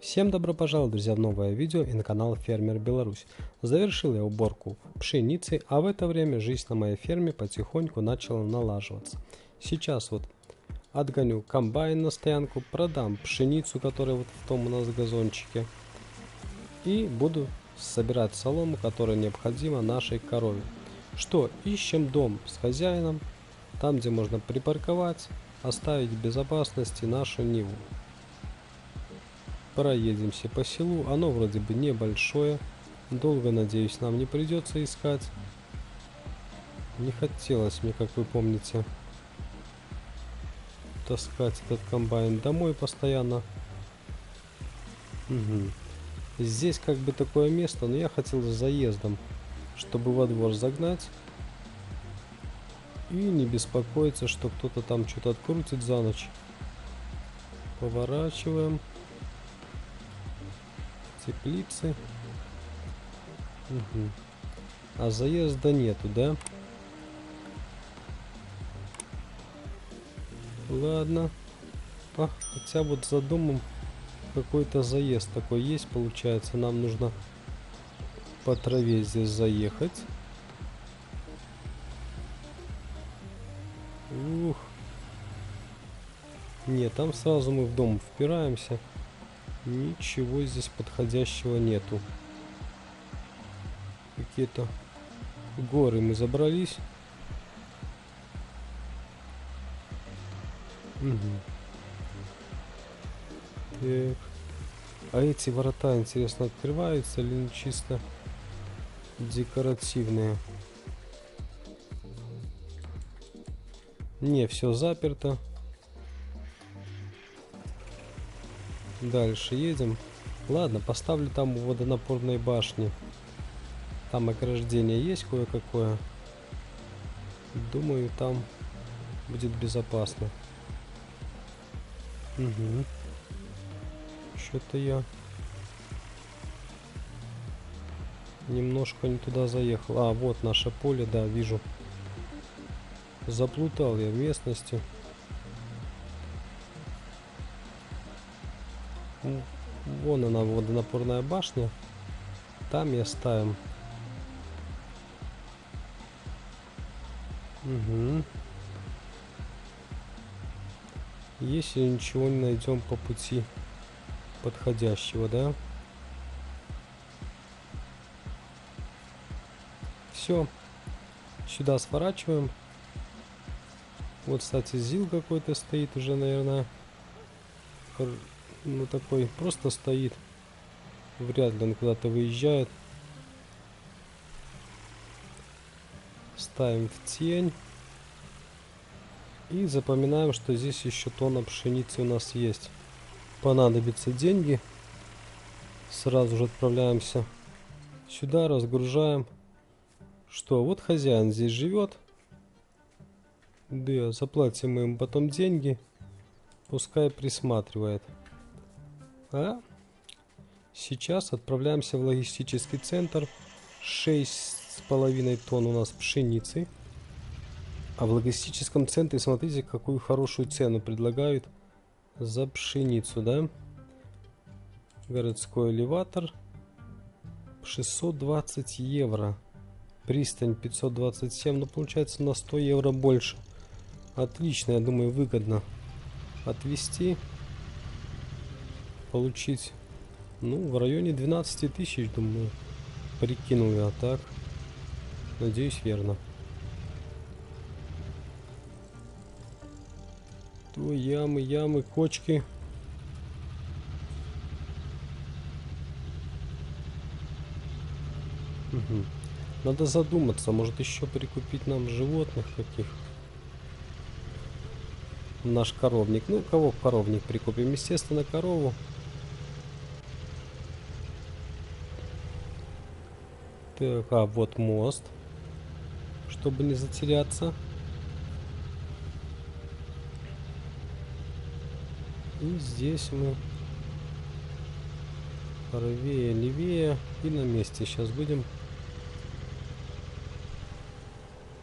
Всем добро пожаловать, друзья, в новое видео и на канал Фермер Беларусь. Завершил я уборку пшеницы, а в это время жизнь на моей ферме потихоньку начала налаживаться. Сейчас вот отгоню комбайн на стоянку, продам пшеницу, которая вот в том у нас газончике, и буду собирать солому, которая необходима нашей корове. Что, ищем дом с хозяином, там где можно припарковать, оставить в безопасности нашу Ниву проедемся по селу. Оно вроде бы небольшое. Долго, надеюсь, нам не придется искать. Не хотелось мне, как вы помните, таскать этот комбайн домой постоянно. Угу. Здесь как бы такое место, но я хотел заездом, чтобы во двор загнать. И не беспокоиться, что кто-то там что-то открутит за ночь. Поворачиваем теплицы. Угу. А заезда нету, да? Ладно. А, хотя вот за какой-то заезд такой есть, получается. Нам нужно по траве здесь заехать. Ух. Нет, там сразу мы в дом впираемся. Ничего здесь подходящего нету. Какие-то горы мы забрались. Угу. Так. А эти ворота, интересно, открываются или чисто декоративные? Не, все заперто. Дальше едем. Ладно, поставлю там водонапорной башни. Там ограждение есть кое-какое. Думаю, там будет безопасно. Угу. Что-то я немножко не туда заехал. А, вот наше поле, да, вижу. Заплутал я в местности. Она, водонапорная башня. Там я ставим. Угу. Если ничего не найдем по пути подходящего, да? Все. Сюда сворачиваем. Вот, кстати, ЗИЛ какой-то стоит уже, наверное ну такой просто стоит. Вряд ли он куда-то выезжает. Ставим в тень. И запоминаем, что здесь еще тонна пшеницы у нас есть. Понадобятся деньги. Сразу же отправляемся сюда, разгружаем. Что, вот хозяин здесь живет. Да, заплатим ему потом деньги. Пускай присматривает. А сейчас отправляемся в логистический центр. 6,5 тонн у нас пшеницы. А в логистическом центре, смотрите, какую хорошую цену предлагают за пшеницу, да? Городской элеватор 620 евро. Пристань 527, но ну, получается на 100 евро больше. Отлично, я думаю, выгодно отвести получить, ну, в районе 12 тысяч, думаю, прикинул я так. Надеюсь, верно. То ямы, ямы, кочки. Угу. Надо задуматься, может еще прикупить нам животных каких наш коровник. Ну, кого коровник прикупим? Естественно, корову. Так, а вот мост. Чтобы не затеряться. И здесь мы правее, левее и на месте сейчас будем.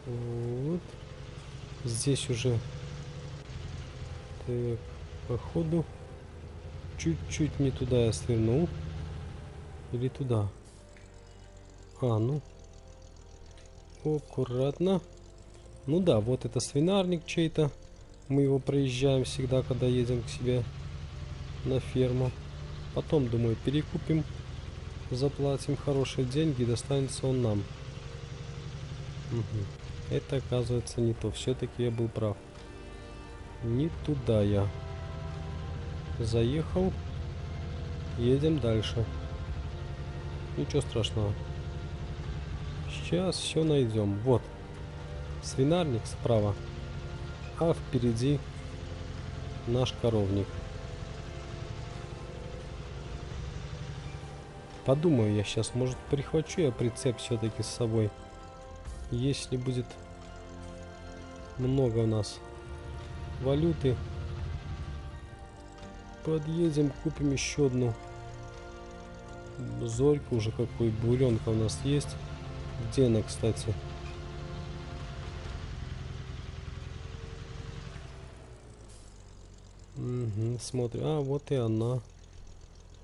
Вот. Здесь уже так, походу Чуть-чуть не туда я свернул. Или туда? А, ну. Аккуратно. Ну да, вот это свинарник чей-то. Мы его проезжаем всегда, когда едем к себе на ферму. Потом, думаю, перекупим, заплатим хорошие деньги достанется он нам. Угу. Это оказывается не то. Все-таки я был прав. Не туда я. Заехал. Едем дальше. Ничего страшного. Сейчас все найдем. Вот. Свинарник справа. А впереди наш коровник. Подумаю я сейчас, может прихвачу я прицеп все-таки с собой. Если будет много у нас валюты, подъедем, купим еще одну зорьку уже какой буренка у нас есть. Где она, кстати? Угу, смотрим. А, вот и она.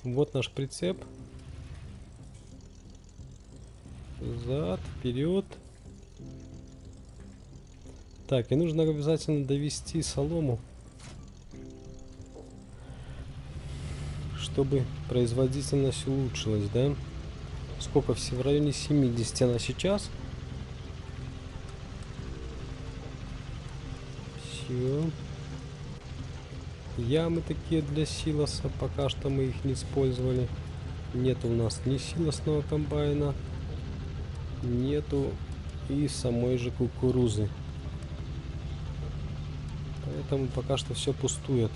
Вот наш прицеп. Зад, вперед. Так, и нужно обязательно довести солому. Чтобы производительность улучшилась, да? Сколько все в районе 70 она сейчас? Все. Ямы такие для силоса, пока что мы их не использовали. Нет у нас ни силосного комбайна, нету и самой же кукурузы. Поэтому пока что все пустует.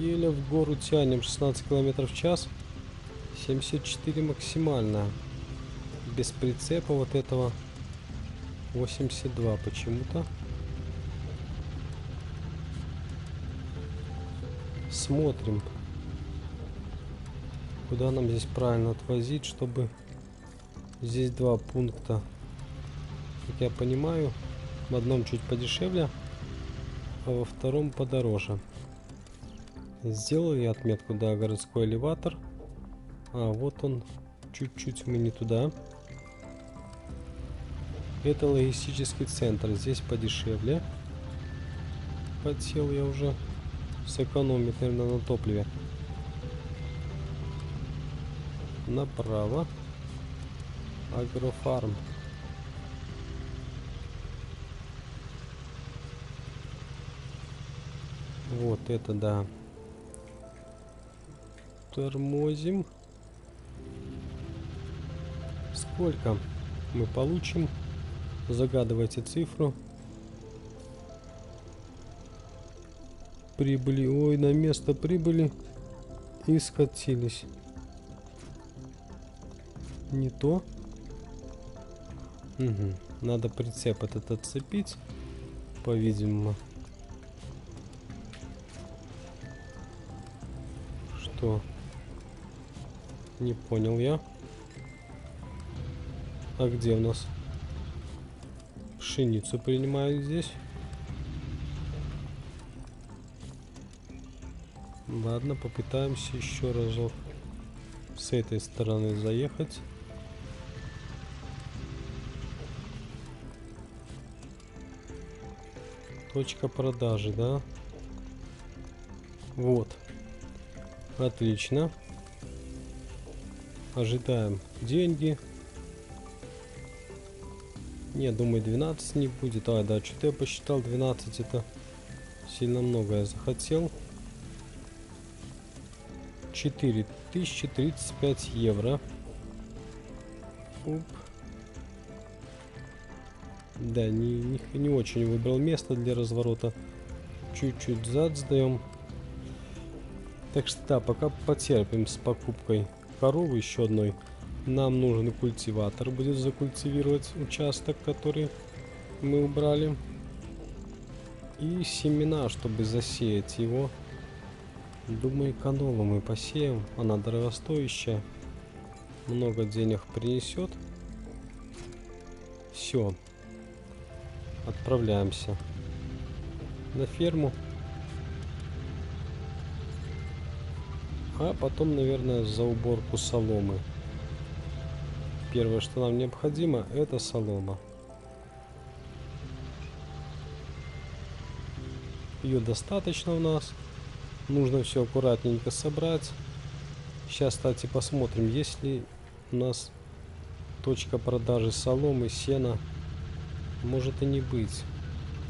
Еле в гору тянем 16 км в час. 74 максимально. Без прицепа вот этого 82 почему-то. Смотрим. Куда нам здесь правильно отвозить, чтобы Здесь два пункта. Как я понимаю, в одном чуть подешевле, а во втором подороже. Сделал я отметку, да, городской элеватор. А, вот он, чуть-чуть мы не туда. Это логистический центр, здесь подешевле. Хотел я уже сэкономить, наверное, на топливе. Направо. Агрофарм. Вот это да. Тормозим. Сколько мы получим? Загадывайте цифру. Прибыли. Ой, на место прибыли. И скатились. Не то. Угу. Надо прицеп этот отцепить, по-видимому. Что? Не понял я. А где у нас? Пшеницу принимают здесь. Ладно, попытаемся еще разок с этой стороны заехать. Точка продажи, да? Вот. Отлично. Ожидаем деньги. Не, думаю 12 не будет. А, да, что-то я посчитал 12 это сильно много я захотел. 4035 евро. Оп. Да, не, не, не очень выбрал место для разворота. Чуть-чуть зад сдаем. Так что да, пока потерпим с покупкой коровы еще одной. Нам нужен культиватор будет закультивировать участок, который мы убрали. И семена, чтобы засеять его. Думаю, канолу мы посеем. Она дорогостоящая. Много денег принесет. Все отправляемся на ферму. А потом, наверное, за уборку соломы. Первое, что нам необходимо, это солома. Ее достаточно у нас. Нужно все аккуратненько собрать. Сейчас, кстати, посмотрим, есть ли у нас точка продажи соломы, сена. Может и не быть.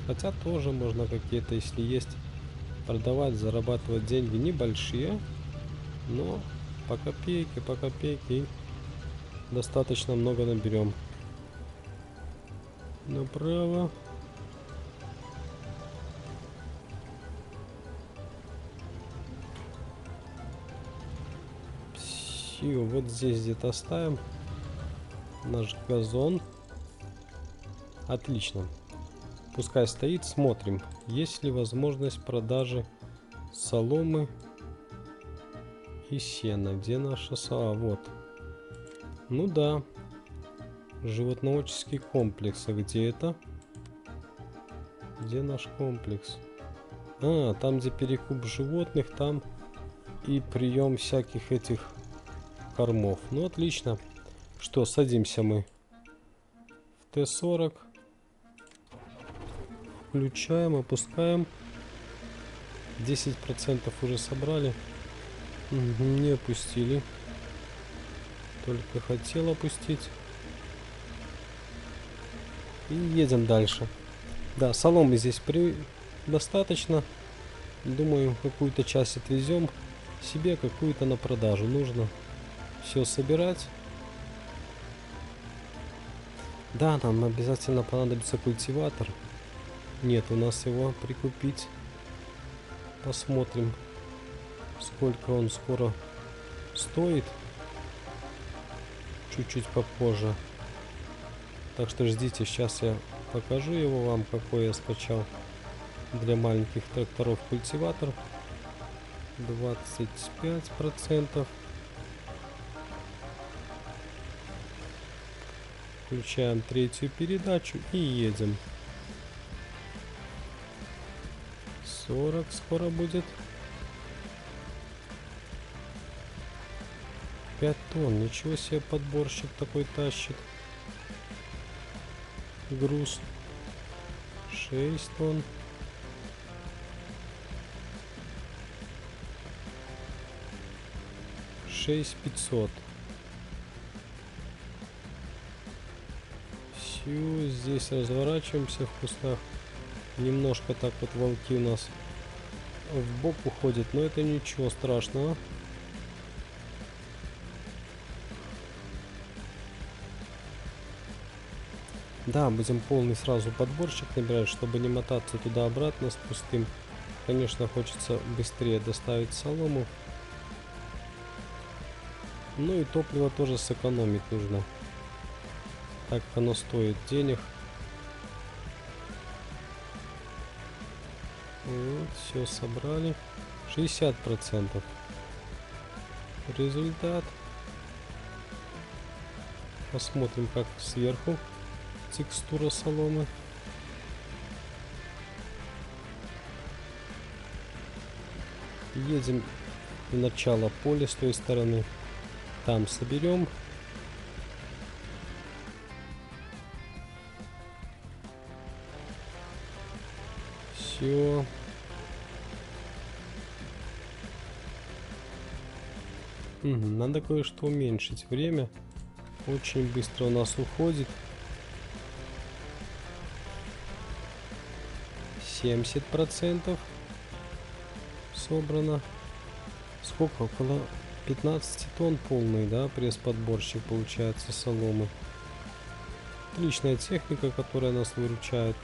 Хотя тоже можно какие-то, если есть, продавать, зарабатывать деньги небольшие. Но по копейке, по копейке достаточно много наберем. Направо. Все, вот здесь где-то оставим наш газон. Отлично. Пускай стоит, смотрим, есть ли возможность продажи соломы и сена. Где наша сова? Вот. Ну да. Животноводческий комплекс. А где это? Где наш комплекс? А, там, где перекуп животных, там и прием всяких этих кормов. Ну, отлично. Что, садимся мы в Т-40. Включаем, опускаем. 10% уже собрали. Не опустили. Только хотел опустить. И едем дальше. Да, соломы здесь при... достаточно. Думаю, какую-то часть отвезем себе, какую-то на продажу. Нужно все собирать. Да, нам обязательно понадобится культиватор. Нет, у нас его прикупить. Посмотрим, сколько он скоро стоит. Чуть-чуть попозже. Так что ждите, сейчас я покажу его вам, какой я скачал для маленьких тракторов культиватор. 25 процентов Включаем третью передачу и едем. 40 скоро будет. 5 тонн. Ничего себе подборщик такой тащит. Груз. 6 тонн. Шесть пятьсот. Все, здесь разворачиваемся в кустах. Немножко так вот волки у нас в бок уходят, но это ничего страшного. Да, будем полный сразу подборщик набирать, чтобы не мотаться туда-обратно с пустым. Конечно, хочется быстрее доставить солому. Ну и топливо тоже сэкономить нужно так как оно стоит денег. Вот, все собрали. 60 процентов. Результат. Посмотрим, как сверху текстура соломы. Едем в начало поля с той стороны. Там соберем Все. Надо кое-что уменьшить. Время очень быстро у нас уходит. 70 процентов собрано. Сколько? Около 15 тонн полный, да, пресс-подборщик получается соломы. Отличная техника, которая нас выручает.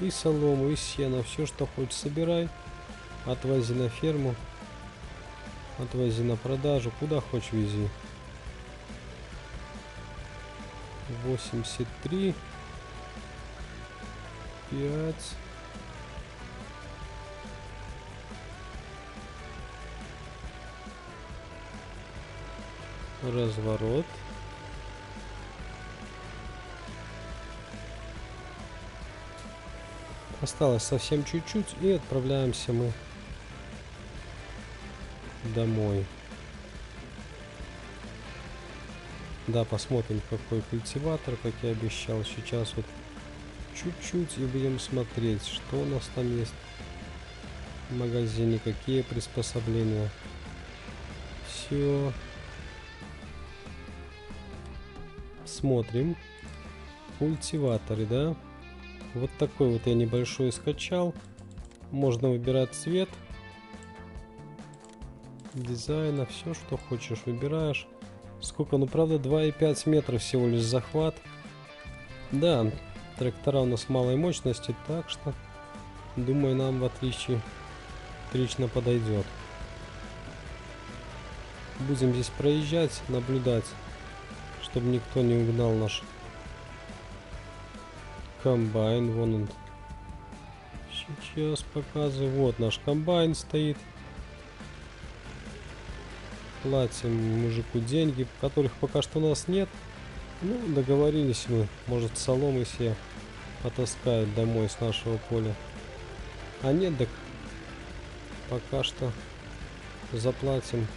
И солому, и сено, все, что хочешь, собирай. Отвози на ферму. Отвози на продажу, куда хочешь вези. 83 5 разворот Осталось совсем чуть-чуть и отправляемся мы домой. Да, посмотрим, какой культиватор, как я обещал. Сейчас вот чуть-чуть и будем смотреть, что у нас там есть в магазине, какие приспособления. Все. Смотрим. Культиваторы, да? Вот такой вот я небольшой скачал. Можно выбирать цвет. Дизайна, все, что хочешь, выбираешь. Сколько? Ну, правда, 2,5 метров всего лишь захват. Да, трактора у нас малой мощности, так что, думаю, нам в отличие отлично подойдет. Будем здесь проезжать, наблюдать, чтобы никто не угнал наш комбайн. Вон он. Сейчас показываю. Вот наш комбайн стоит платим мужику деньги, которых пока что у нас нет. Ну, договорились мы, может соломы себе потаскают домой с нашего поля. А нет, так пока что заплатим.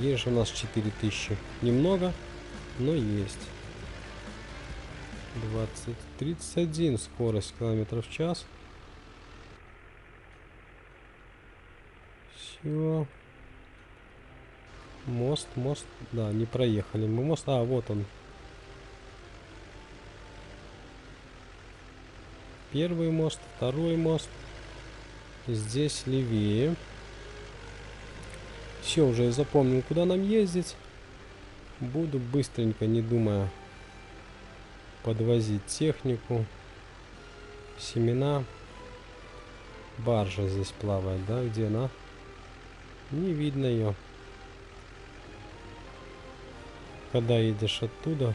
Есть же у нас 4000. Немного, но есть. 20, 31 скорость километров в час. Все. Мост, мост. Да, не проехали мы мост. А, вот он. Первый мост, второй мост. Здесь левее. Все, уже запомнил, куда нам ездить. Буду быстренько, не думая, подвозить технику, семена. Баржа здесь плавает, да? Где она? Не видно ее когда едешь оттуда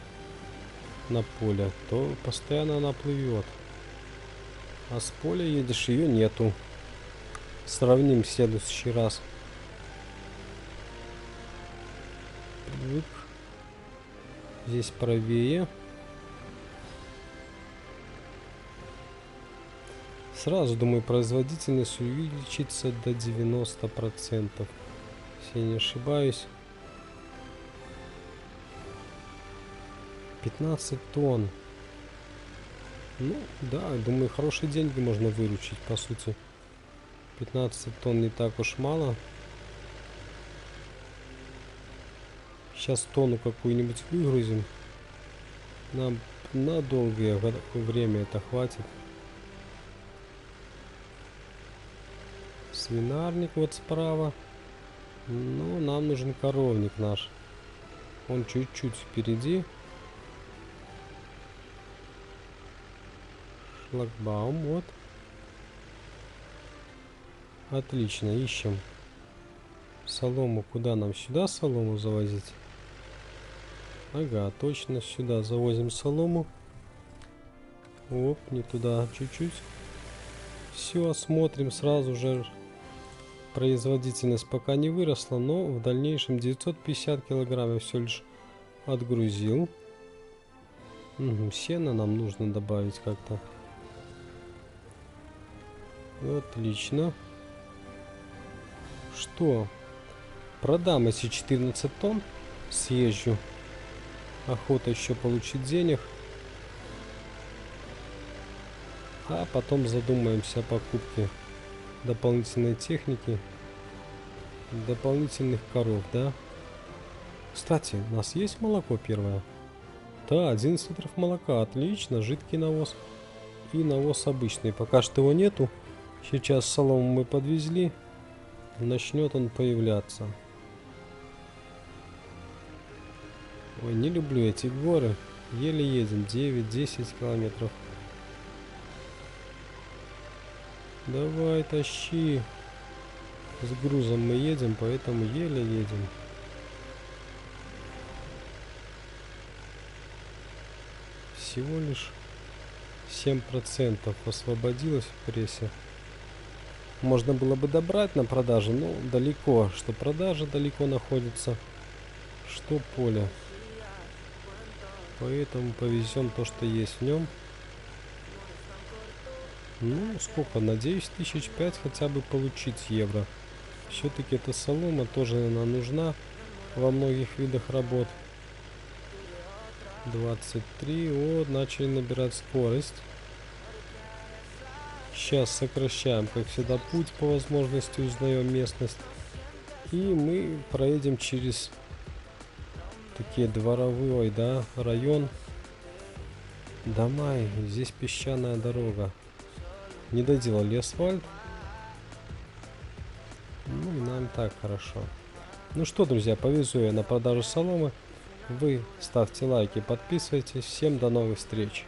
на поле, то постоянно она плывет. А с поля едешь, ее нету. Сравним в следующий раз. Вык. Здесь правее. Сразу, думаю, производительность увеличится до 90%. Если не ошибаюсь. 15 тонн. Ну, да, думаю, хорошие деньги можно выручить, по сути. 15 тонн не так уж мало. Сейчас тонну какую-нибудь выгрузим. Нам на долгое время это хватит. Свинарник вот справа. Ну, нам нужен коровник наш. Он чуть-чуть впереди. Шлагбаум, вот. Отлично, ищем солому. Куда нам? Сюда солому завозить? Ага, точно сюда завозим солому. Оп, не туда, чуть-чуть. Все, смотрим сразу же. Производительность пока не выросла, но в дальнейшем 950 килограмм я все лишь отгрузил. Угу, сено нам нужно добавить как-то. Отлично. Что? Продам эти 14 тонн. Съезжу. Охота еще получить денег. А потом задумаемся о покупке дополнительной техники. Дополнительных коров, да? Кстати, у нас есть молоко первое? Да, 11 литров молока. Отлично. Жидкий навоз. И навоз обычный. Пока что его нету. Сейчас солому мы подвезли. Начнет он появляться. Ой, не люблю эти горы. Еле едем. 9-10 километров. Давай, тащи. С грузом мы едем, поэтому еле едем. Всего лишь 7% освободилось в прессе. Можно было бы добрать на продаже, но далеко. Что продажа далеко находится, что поле. Поэтому повезем то, что есть в нем. Ну, сколько? Надеюсь, тысяч пять хотя бы получить евро. Все-таки эта солома тоже нам нужна во многих видах работ. 23. О, начали набирать скорость. Сейчас сокращаем, как всегда, путь по возможности, узнаем местность. И мы проедем через такие дворовой, да, район. Дома, здесь песчаная дорога. Не доделали асфальт. Ну, нам так хорошо. Ну что, друзья, повезу я на продажу соломы. Вы ставьте лайки, подписывайтесь. Всем до новых встреч.